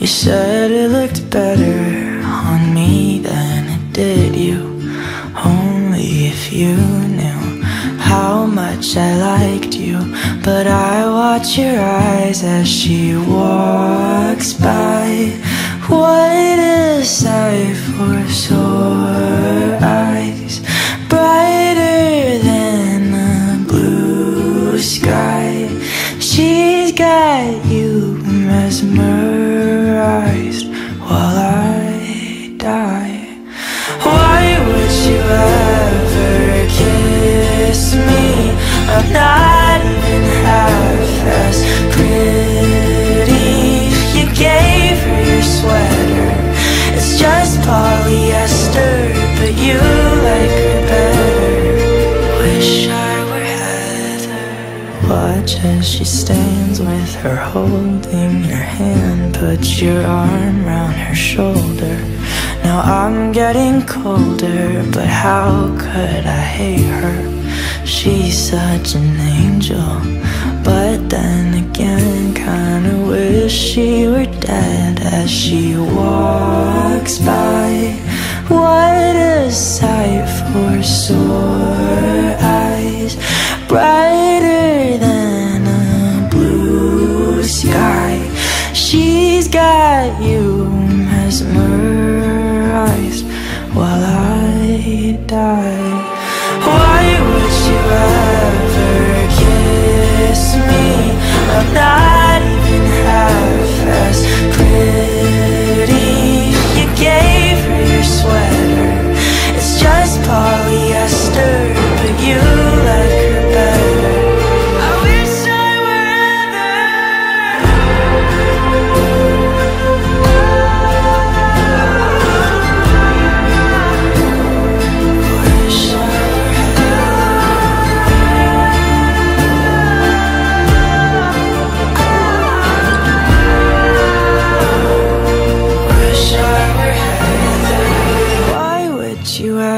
You said it looked better on me than it did you. Only if you knew how much I liked you. But I watch your eyes as she walks by. What a Watch as she stands with her holding your hand. Put your arm round her shoulder. Now I'm getting colder, but how could I hate her? She's such an angel, but then again, kinda wish she were dead as she walks by. What a sight for sore eyes, brighter mesmerized